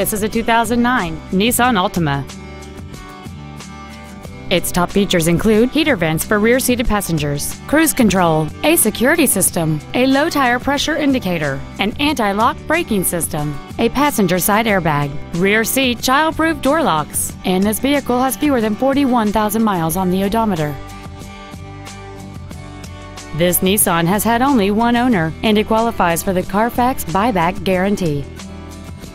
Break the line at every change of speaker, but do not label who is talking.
This is a 2009 Nissan Altima. Its top features include heater vents for rear-seated passengers, cruise control, a security system, a low tire pressure indicator, an anti-lock braking system, a passenger side airbag, rear seat child-proof door locks, and this vehicle has fewer than 41,000 miles on the odometer. This Nissan has had only one owner, and it qualifies for the Carfax buyback guarantee.